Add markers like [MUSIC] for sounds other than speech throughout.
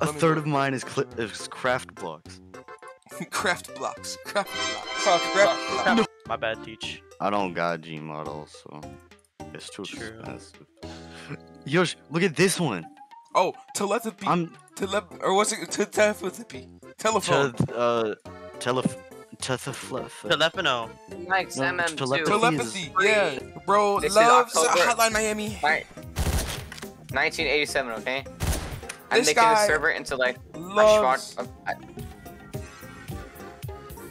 A third of mine is, cli is [LAUGHS] craft blocks. craft blocks. Craft blocks. Craft Craft blocks. blocks. My bad, Teach. I don't got G models, so it's too True. expensive. [GASPS] Yosh, look at this one. Oh, telepathy. I'm Tele- or was it te- telepathy? Telephone. te- uh telef telefluff. Telefono. Mike's No, MM2. telepathy. Telepathy. Yeah, bro. This is Loves Hotline Miami. Right. 1987, okay? I'm This making guy the server into like a Loves short. Uh,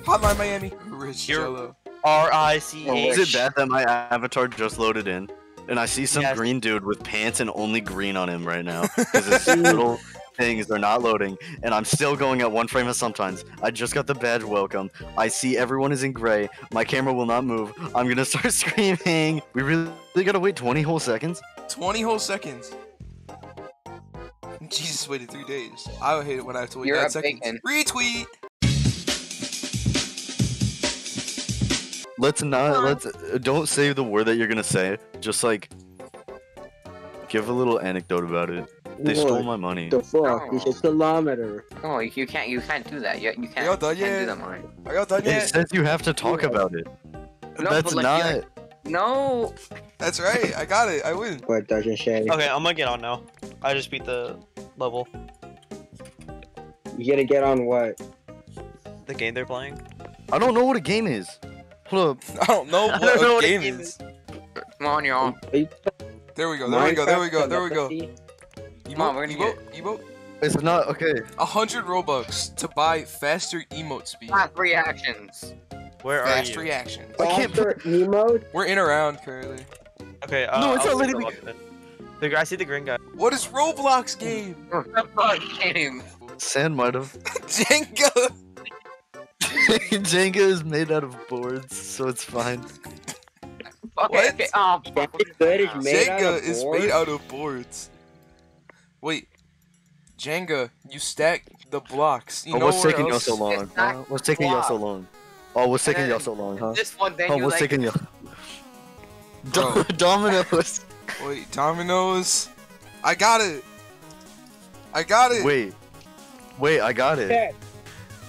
Hotline Miami. Rich You're- Jello. R I C Is it bad that my avatar just loaded in? And I see some Yes. green dude with pants and only green on him right now. [LAUGHS] Because his little things are not loading. And I'm still going at one frame of sometimes. I just got the badge welcome. I see everyone is in gray. My camera will not move. I'm gonna [LAUGHS] start screaming. We really gotta wait 20 whole seconds? 20 whole seconds. [LAUGHS] Jesus waited three days. I would hate it when I have to wait You're that a seconds. bacon. Retweet. Let's not, let's, uh, don't say the word that you're gonna say. Just like, give a little anecdote about it. They stole my money. The fuck? It's a kilometer. oh, you, you can't. You can't do that. You, you can't. Y'all done you can't yet? do that, Mike. Are y'all done It yet? says you have to talk Yeah. about it. No, That's like, not. you're No. That's right. I got it. I win. But it doesn't say. Okay, I'm gonna get on now. I just beat the level, You gotta get on what? the game they're playing. I don't know what a game is. Hold up. [LAUGHS] I don't know [LAUGHS] I what don't know a what a game game is. Come on, y'all. There we go. There we go. There we go. There we go. telepathy? Come we're gonna emote, emote. It's not okay. A hundred robux to buy faster emote speed. Fast reactions. Where are Fast you? reaction. I can't Faster emote? We're in around currently. Okay, uh, No, it's I'll not leave letting me- the log then. The, I see the green guy. What is Roblox game? [LAUGHS] Fuck game. Sand might have. Jenga. [LAUGHS] Jenga is made out of boards, so it's fine. Okay, What? okay. Oh, That is good. It's made out Jenga is board. made out of boards. Wait. Jenga, you stack the blocks. You oh, know what's where taking y'all so long? Huh? What's taking y'all so long? Oh, what's taking y'all so long, huh? this one thing Oh, you what's like. taking y'all? [LAUGHS] Bro. Dominoes. Wait, Dominoes. I got it. I got it. Wait. Wait, I got it. Yeah,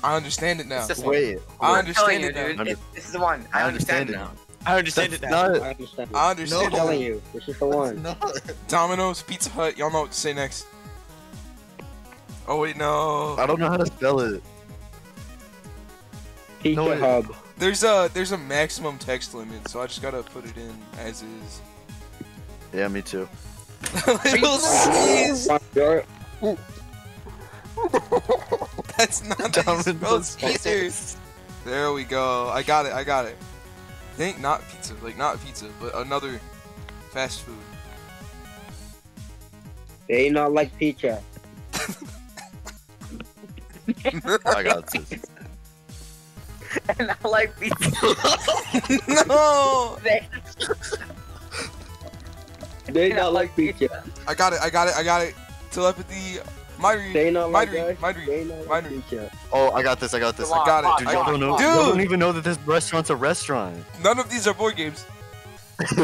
I understand it now. It's this. Wait. I I'm understand it now. dude. It, this is the one. I, I understand, understand it now. I understand That's it now. not. I understand. I understand I'm telling you, this is the one. No. Domino's, Pizza Hut. Y'all know what to say next. Oh wait, no. I don't know how to spell it. Pizza No, it- Hub. There's a there's a maximum text limit, so I just gotta put it in as is. Yeah, me too. [LAUGHS] Little sneeze. You're- [LAUGHS] That's not how you spell [LAUGHS] Domino's There we go. I got it. I got it. Think not pizza, like not pizza, but another fast food. They not like pizza. I got this. and I like pizza. no. They [LAUGHS] not like pizza. I got it. I got it. I got it. Telepathy. My read. They not My like read. My read. My read. Oh, I got this. I got this. I got it. Dude, y'all don't know. Dude. Y'all don't even know that this restaurant's a restaurant. None of these are board games. [LAUGHS]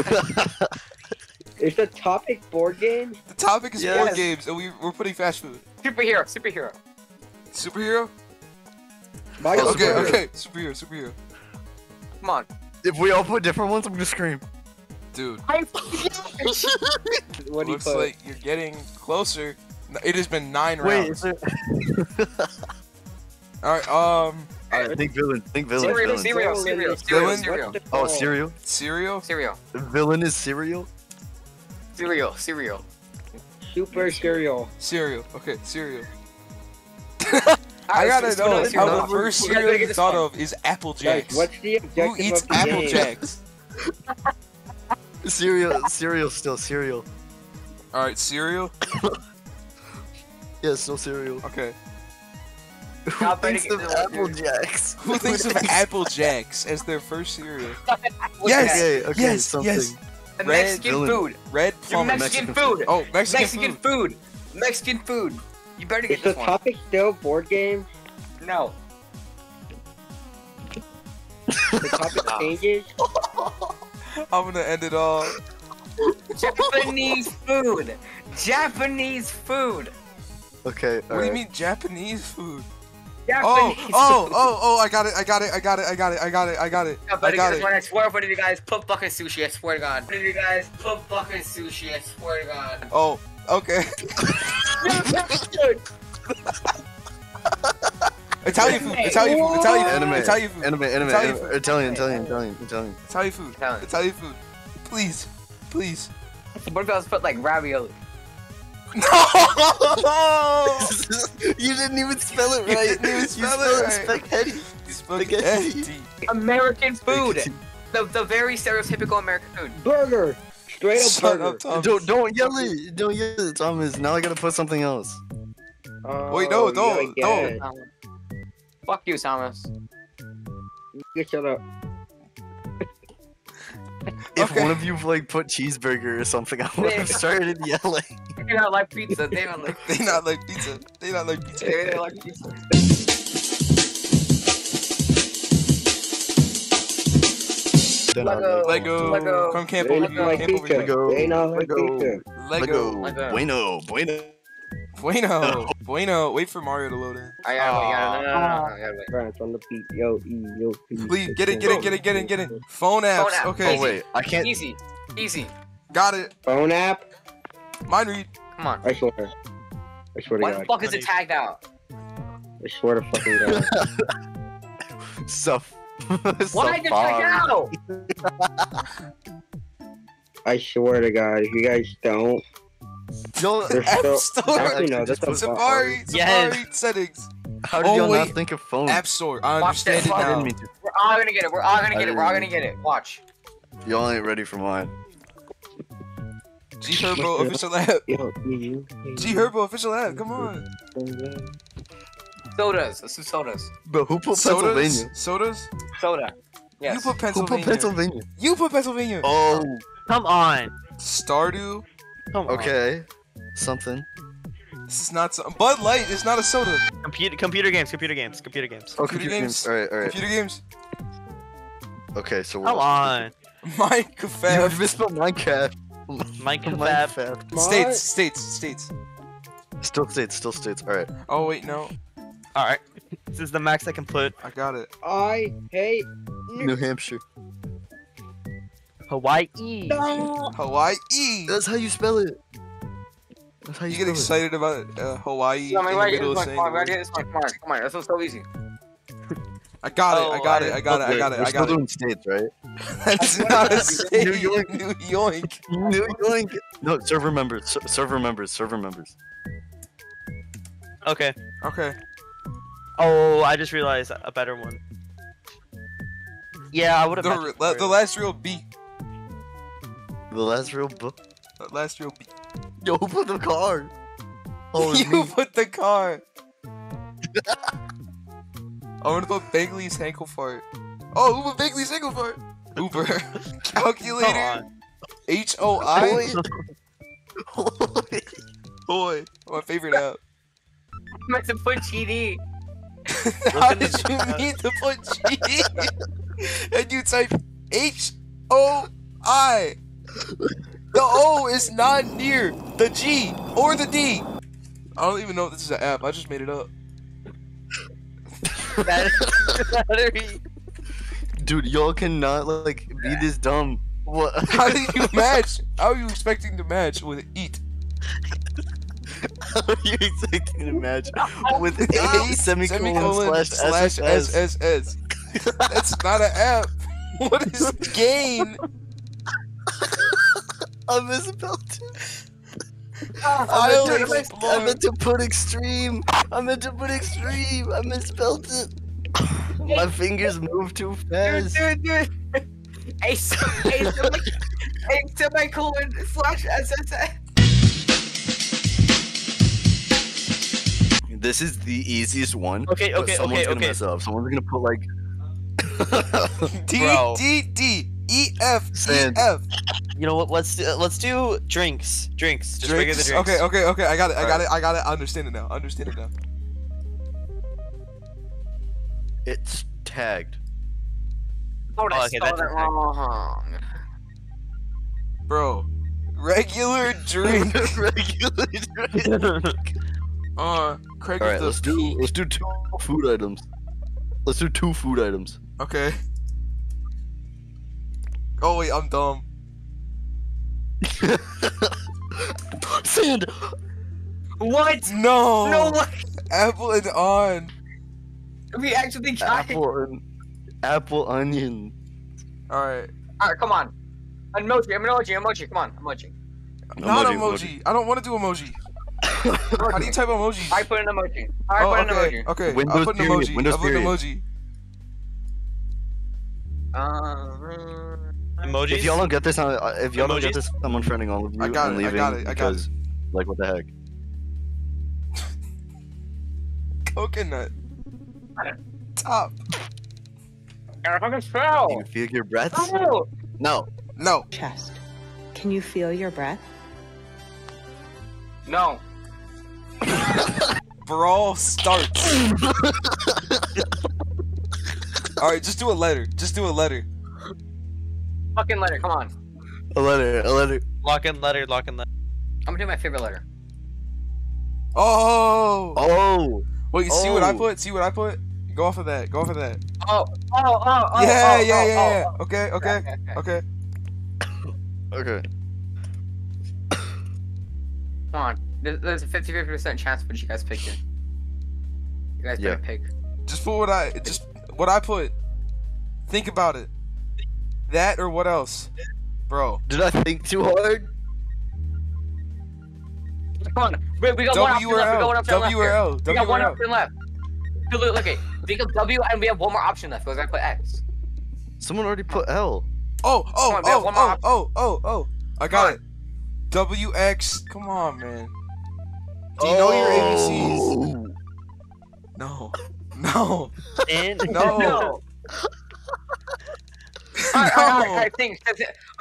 Is the topic board games? The topic is board games, and we, we're putting fast food. Superhero, superhero. Superhero? My Oh, okay, superhero. okay. Superhero, superhero. Come on. if we all put different ones, I'm gonna scream. Dude, [LAUGHS] What do you looks like you're getting closer. It has been nine Wait, rounds. is? [LAUGHS] Alright, um, Alright, think villain. Think villain. Cereal, villain. cereal, cereal, cereal, Villain? cereal, Oh, call? cereal. cereal? cereal, Villain is cereal. cereal, cereal. Super cereal. Cereal. Okay, cereal. [LAUGHS] I gotta let's- know how the first we gotta cereal get you thought one. of is Apple Guys, Jacks. what's the objective Who eats of the Apple game? Jacks? Cereal. Cereal. Still cereal. Alright, cereal? [COUGHS] Yeah, still cereal. Okay. Who Y'all thinks of the- Apple Jacks? [LAUGHS] Who thinks of Apple Jacks as their first cereal? [LAUGHS] What's Yes! Okay, okay, Yes, something. yes. The Red Mexican villain. food. Red plum. Mexican, Mexican food. Oh, Mexican, Mexican food. food. Mexican food. You better Is get the one. topic still board games? No. The topic [LAUGHS] changes? I'm gonna end it all. Japanese food. Japanese food. Okay. What do you mean Japanese food? Oh, Japanese oh, food. oh, oh! I got it! I got it! I got it! I got it! I got it! I got it! Yeah, I got it! when I swear one of you guys put fucking sushi, I swear to God. One of you guys put fucking sushi, I swear to God. Oh, okay. [LAUGHS] [LAUGHS] Italian food. Italian food. Italian food. Anime. Italian food. Anime, anime, Italian food. Italian, Italian, Italian, Italian. Italian food. Italian. Italian food. Please, please. What if I was put like ravioli? No! [LAUGHS] you didn't even spell it You right. didn't even You spell spelled it right. Spaghetti. Spaghetti. American food. The, the very stereotypical American food. Burger. Straight up Shut burger. up, Thomas. Don't don't yell it. Don't yell it, Thomas. Now I gotta put something else. Oh, Wait, no, Oh, don't, yeah, don't. Yeah. Fuck you, Thomas. You shut up. [LAUGHS] If Okay. one of you like put cheeseburger or something, I would have started yelling. [LAUGHS] They do not like pizza. They don't like. [LAUGHS] They not like pizza. They not like pizza. They don't like pizza. Lego. Lego. Lego. Come camp They over not here. like Camp over here. Lego. They Lego. Lego. Lego. Bueno, bueno. Bueno. Bueno. Wait for Mario to load in. I gotta wait. Gotta, no, no, no, no, I gotta wait. France on the beat. Yo, E, yo, P. Please get it, get it, get it, get it, get it. Phone apps. Phone app. Okay. Oh wait, I can't. Easy, easy. Got it. Phone app? Mind read. Come on. I swear. I swear to Why the fuck is it tagged out? I swear to fucking God. [LAUGHS] Stuff. Why is it tagged out? I swear to God, if you guys don't, Yo, There's [LAUGHS] App Store. actually no, that's a Safari. Safari Yes. settings. how did Oh, y'all not think of phone? App Store. I Watch understand this. it now. didn't mean to. We're all gonna get it. We're all gonna get it. We're all gonna get it. Watch. Y'all ain't ready for mine. G Herbo official app. [LAUGHS] yo, G Herbo official app. Come on. Sodas. Let's do sodas. But who put Sodas. Pennsylvania? Sodas. Soda. Yes. You put Who put Pennsylvania? You put Pennsylvania. Oh, Come on. Stardew. Come on. okay. Something. This is not so- Bud Light is not a soda. Computer computer games. Computer games. Computer games. Oh, Computer computer games. games. All right, all right. Computer games. Okay, so Come on. Minecraft. You misspelled Minecraft. Minecraft. Minecraft. [LAUGHS] States, states, states. Still states. Still states. All right. Oh wait, no, All right. This is the max I can put. I got it. I hate. New Hampshire. Hawaii. Hawaii. That's how you spell it. That's how you, You get spell excited about uh, Hawaii Come in on, the right here. middle This of saying. Come on, the right here. word. This. Come on. Come on. This one's so easy. I got it. I Oh, got it. I- I got it. I got it. Wait, I we're got still it. doing states, right? [LAUGHS] That's not a state. New York. New York. New York. No, server members. ser- Server members. Server members. Okay. Okay. Oh, I just realized a better one. Yeah, I would have. The, the last real B. The last real book. The last real B. [LAUGHS] Yo, who put the car? Oh, [LAUGHS] you me. put the car. [LAUGHS] I want to put Bagley's ankle fart. Oh, who put Bagley's ankle fart? Uber. Calculator. H O I. Boy, my favorite app. I meant to put GD. How did the- you mean to put G? and you type H O I. The O is not near the G or the D. I don't even know if this is an app. I just made it up. [LAUGHS] Battery. Dude, y'all cannot like be this dumb. What? [LAUGHS] How did you [LAUGHS] match? How are you expecting to match with eat? How are you expecting to match with a A semicolon, slash SSS? SSS. That's not an app. What is gain? I misspelled it. Oh, I I meant, to, explore. I meant to put extreme. I meant to put extreme. I misspelled it. My fingers move too Dude, fast. dude, dude. A sem- a semi- a semicolon slash SSS. This is the easiest one. Okay, but okay, someone's okay, gonna okay. mess up. Someone's gonna put like. [LAUGHS] D Bro. D D E F E Sand. F. You know what? Let's do, let's do drinks. Drinks. Just regular Drinks. drinks. Okay, okay, okay. I got it. I got Alright. it. I got it. I understand it now. I understand it now. it's tagged. Oh, Oh, I okay, spelled that's it wrong. Bro, regular [LAUGHS] drink. Regular drink. Uh, Craig All is right, the let's do P. let's do two food items. Let's do two food items. Okay. Oh wait, I'm dumb. Sand. What? No. No way. Apple and on. We actually tried. Apple and apple onion. All right. Alright, come on. Emoji, emoji, emoji. Come on, emoji. Not Emoji, emoji. I don't want to do emoji. How do you type emoji? I put an emoji. I oh, put an emoji. Okay. I Windows put an period, emoji. Windows I put an period. emoji. Uh, Emojis. If y'all don't get this, uh, if y'all don't get this, I'm unfriending all of you I got and it, I leaving got it, I got because, like, what the heck? Coconut. Top. gotta fucking Can you feel your breath? Oh, No. No. chest. Can you feel your breath? no. [LAUGHS] Brawl Stars. [LAUGHS] All right, just do a letter. Just do a letter. Fucking letter. Come on. A letter. A letter. Lock and letter. Lock and letter. I'm gonna do my favorite letter. Oh. Oh. Wait, see what I Oh. put? See what I put? Go off of that. Go off of that. Oh, oh, oh, oh. oh yeah, oh, yeah, oh, yeah, oh, yeah. oh. Okay, okay, okay, okay. okay. Okay. Come on. There's a 50 50% chance but you guys pick it. You guys Yeah. better pick. Just put what I just what I put. Think about it. That or what else, bro? Did I think too hard? Come on. We, we got one option left. We got one WRL, option left. We got one option left. Look, look, look, okay. Think of W and we have one more option left because I put X. Someone already put L. Oh, oh, on, we oh, have oh, one more oh, oh, oh, oh. I got it. WX. Come on, man. Do you know your ABCs? Oh. [LAUGHS] No. No. And No. No. Alright, alright, oh, oh. alright, alright, think.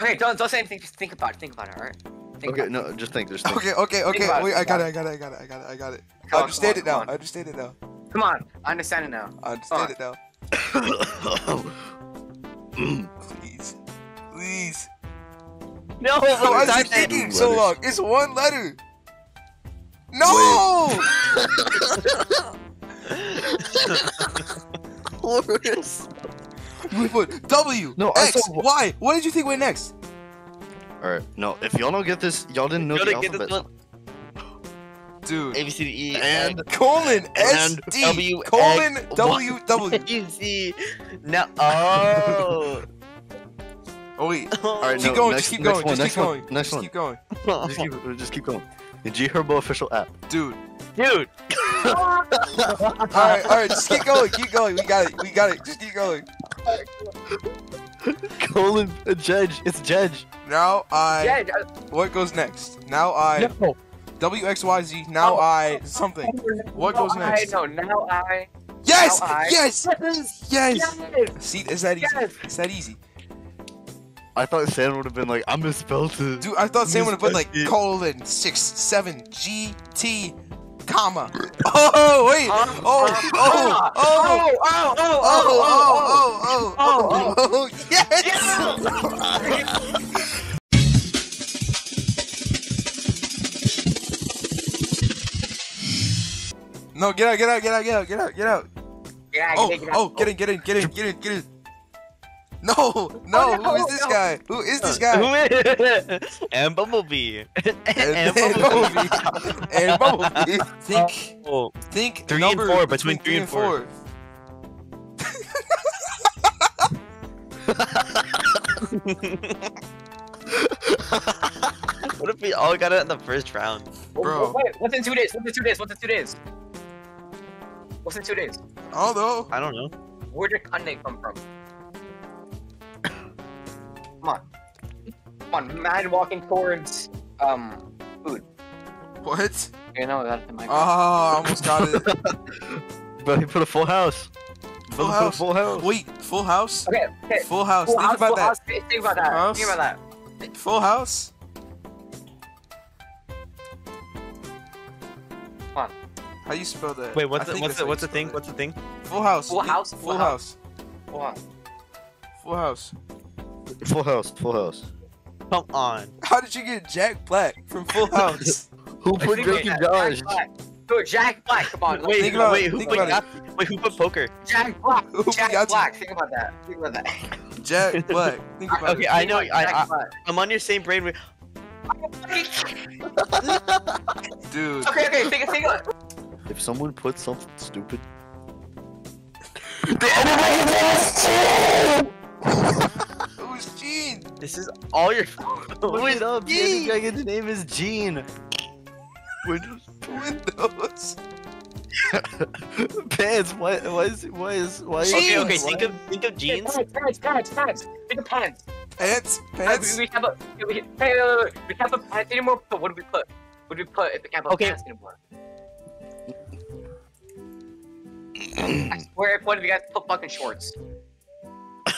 Okay, don't, don't say anything. Just think about it. Think about it, alright? Think Okay, about it. no, just think. Just think. Okay, okay, okay. Wait, I got it, I got it, I got it, I got it, I got it, I got it. I on, understand come it now. on, I understand it now. Come on. I understand it now. I understand it now. [COUGHS] Please. Please. no, Why is type it taking so long? It's one letter. No! Glorious. [LAUGHS] [LAUGHS] We put W, No, I X, saw- Y. What did you think went next? Alright, no, if y'all don't get this, y'all didn't know the gotta this alphabet. Dude. A B C D E And colon S and D W colon X, W W. [LAUGHS] You see, no. Oh. Oh wait. Alright, Keep no, going. next- just keep going. one, just next keep one, going. next just one. keep going. Just keep, just keep going. The G Herbo official app. Dude. Dude. [LAUGHS] All right. All right. Just keep going. Keep going. We got it. We got it. Just keep going. [LAUGHS] Colon uh, Jedge. It's Jedge. Now I. Yeah, uh, What goes next? Now I. no. W X Y Z. Now I something. What goes next? I, no, now I. Yes. Now I- Yes. Yes. Yes. Yes. See, it's that easy. Yes. It's that easy. I thought Sam would have been like, I misspelled it. Dude, I thought Sam would have put like Misspelled colon six seven G T comma. Oh wait. Um, Oh um, oh ah, oh. oh, oh, oh, Oh, oh, oh, oh, oh, oh, yes! No, get out, get out, get out, get out, get out, get out. Yeah, Oh, get it, oh, get in, get in, get in, get in, get in. [LAUGHS] No, no, oh, no, who is this no. guy? Who is this guy? [LAUGHS] and Bumblebee. And, and [LAUGHS] and Bumblebee. Bumblebee. And Bumblebee. Think, Oh, think Three and four, between three and four. what if we all got it in the first round? Bro. Wait, what's in two days? What's in two days? What's in two days? What's in two days? I don't know. I don't know. Where did Kanye come from? On, man walking towards, um, food. What? you know, that's in my Ah, I almost got it. [LAUGHS] Bro, he put a full house. Full Brother put a house. full house. Wait, Full House? Okay, okay. Full House. Full Think house, about full that. house. Think think about that. House. Think about that. Full House? Come on. How you spell that? Wait, I what's the what's the what's the thing? spell What's the thing? Full House. Full House, Full Full House. Full house. Full House. Full house. Full house. Come on. How did you get Jack Black from Full House? Who put Think Drake and. Josh? Jack Black. do. Jack Black. Come on. Wait, Think about- wait, who think put about Yahtzee- wait, who put poker? Jack Black. Who Jack got you? Black. Think about that. Think about that. Jack [LAUGHS] Black. Think about Okay, it. I know. about I, I, I'm on your same brain. Dude. Okay, okay. Think, think. of- If someone puts something stupid. Who's [LAUGHS] [LAUGHS] This is all your. [LAUGHS] Look it up. The Gene? other dragon's name is Gene. Windows. [LAUGHS] Pants. Why? Why is? Why is? Why? is- Okay, okay. Jeans. Think of think of jeans. Pants, pants, pants, pants. Think of pants. Pants. Uh, Pants. We, we have a. We, hey, wait, wait, wait. we can't put pants anymore. But what do we put? What do we put if we can't put Okay. pants anymore? I swear, if one of you guys put fucking shorts.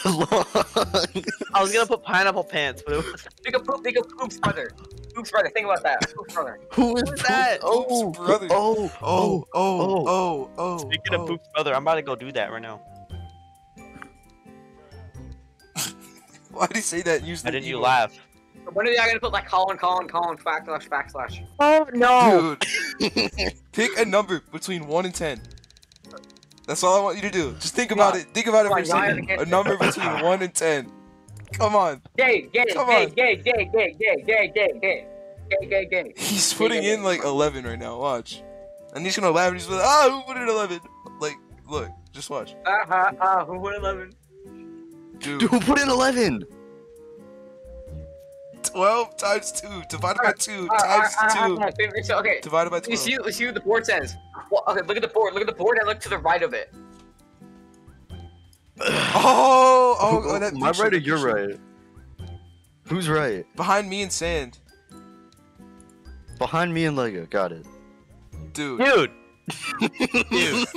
[LAUGHS] I was gonna put pineapple pants, but it was, [LAUGHS] Think of poop. Think of poop's brother. Poop's brother. Think about that. Poop's brother. Who is that? Oh, Poop's brother. Oh, Oh, oh, oh, oh, oh. speaking oh. of Poop's brother, I'm about to go do that right now. [LAUGHS] Why did he say that? and Use Why didn't you laugh? When are y'all gonna put like Colin, Colin, Colin, backslash, backslash? Oh no! Dude, pick a number between one and ten. That's all I want you to do. Just think about on. it. Think about it for a second. A number between one and ten. Come on. Gay, gay, Come gay, on. gay, gay, gay, gay, gay, gay, gay, gay, gay, gay. He's putting in like eleven right now. Watch. And he's gonna laugh and he's like, ah, who put in eleven? Like, look, just watch. Uh huh. Uh, who would eleven? Dude, Dude, who put in eleven? Twelve times two divided by two Uh, times two uh, uh, so, okay. divided by You twelve. see, you see what the board says. Well, okay, look at the board. Look at the board and look to the right of it. [LAUGHS] Oh, oh, oh, that My right or your right? Who's right? Behind me and sand, Behind me and Lego. Got it. dude, Dude, [LAUGHS] dude,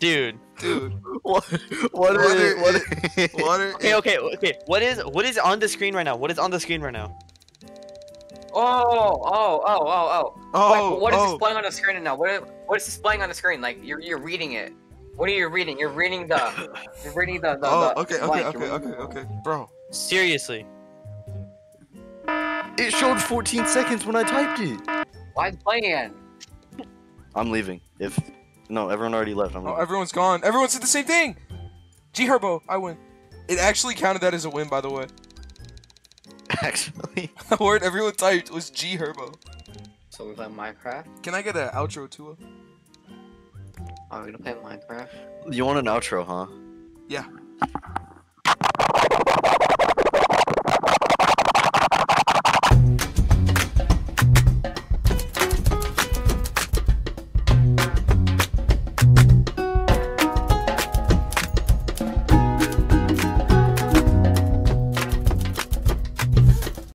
dude. Dude. What? What Water is? What is- is? Water. Okay, okay, okay. What is what is on the screen right now? What is on the screen right now? Oh, oh, oh, oh, oh. Oh, Wait, what is oh. displaying on the screen right now? What is, what is displaying on the screen? Like you're you're reading it. What are you reading? You're reading the. You're reading the. the Oh, the okay, okay, blank. okay, You're okay, okay, bro. Seriously. It showed 14 seconds when I typed it. Why is playing? I'm leaving. If no, everyone already left. I'm Oh, everyone's gone. Everyone said the same thing. G Herbo, I win. It actually counted that as a win, by the way. [LAUGHS] [LAUGHS] Actually, The word everyone typed was G Herbo. So we play Minecraft. Can I get an outro too? Are we gonna play Minecraft? you want an outro, huh? Yeah.